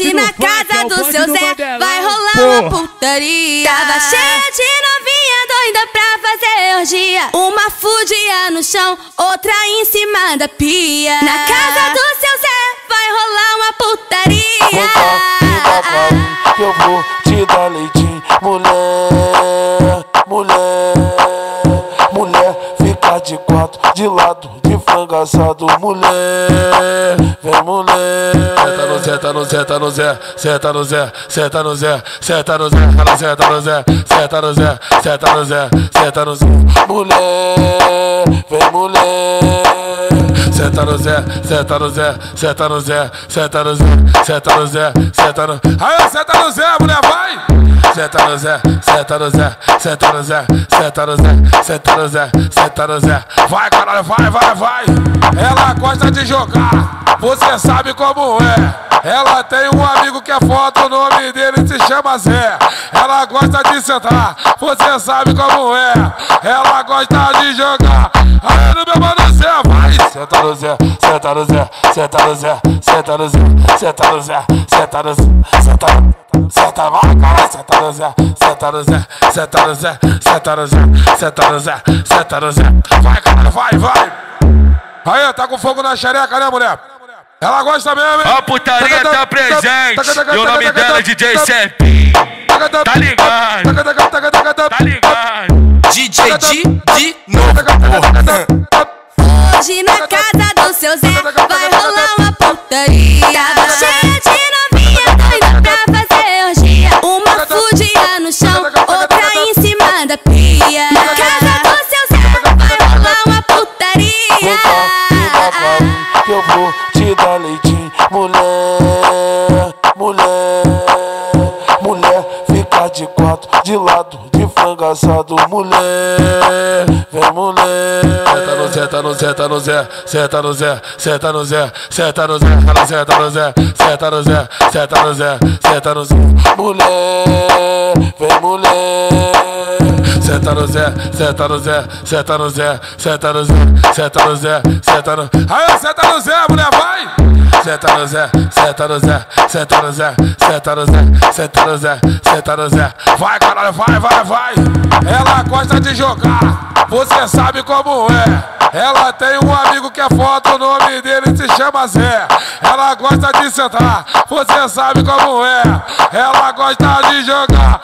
Hoje na casa do seu Zé vai rolar uma putaria. Tava cheia de novinha doida pra fazer orgia. Uma fudia no chão, outra em cima da pia. Na casa do seu Zé vai rolar uma putaria. que eu vou te dar leitinho, mulher, mulher, mulher, Tá de quatro, de lado, de frango assado, mulher, vem mulher. Senta no Zé, tá no Zé, senta no Zé, senta no Zé, senta no Zé, senta no Zé, senta no Zé, senta no Zé, senta no Zé, mulher, vem mulher. Senta no Zé, senta no Zé, senta no Zé, senta no Zé, senta no Zé, senta no. Aí, senta no Zé, mulher, vai! Senta no Zé, senta no Zé, senta no Zé, senta no Zé, senta no Zé, senta no Zé. Vai, caralho, vai, vai, vai! Ela gosta de jogar, você sabe como é. Ela tem um amigo que é foto, o nome dele se chama Zé. Ela gosta de sentar, você sabe como é. Ela gosta de jogar. Aí no meu mano Zé, vai! Senta no Zé, senta no Zé, senta no Zé, senta no Zé, senta no Zé, senta no Zé, senta no Senta, vai, cara, senta no Zé, senta no Zé, senta no Zé, senta no Zé, senta no Zé, senta no Zé. Vai, cara, vai, vai! Aí, tá com fogo na xereca, né, mulher? Ela gosta mesmo, hein? A putaria tá presente. E o nome dela é DJ Sepp. Tá ligado? Tá ligado? DJ de, de novo. Hoje na casa do seu Zé Mulher, mulher, mulher, fica de quatro, de lado, de frango assado, mulher, vem mulher. Senta no Zé, tá no Zé, senta no Zé, senta no Zé, senta no Zé, senta no Zé, senta no Zé, senta no Zé, senta no Zé, mulher, vem mulher. Senta no Zé, senta no Zé, senta no Zé, senta no Zé, senta no Zé, senta no. Aí, senta no Zé, mulher, vai! Senta no Zé, senta no Zé, senta no Zé, senta no Zé, senta no Zé, senta no Zé. Vai, caralho, vai, vai, vai! Ela gosta de jogar, você sabe como é. Ela tem um amigo que é foto, o nome dele se chama Zé. Ela gosta de sentar, você sabe como é. Ela gosta de jogar.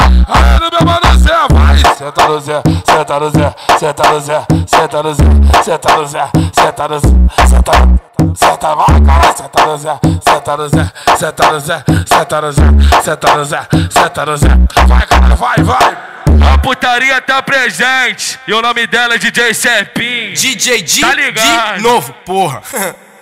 Senta no Zé, senta no Zé, senta no Zé, senta no Zé, senta no Zé, senta no Zé, senta no Senta, vai, cara, senta no Zé, senta no Zé, senta no Zé, senta no Zé, senta no Zé, senta no Zé. Vai, cara, vai, vai! A putaria tá presente. E o nome dela é DJ Seppinho. DJ de, Tá ligado? de novo, porra.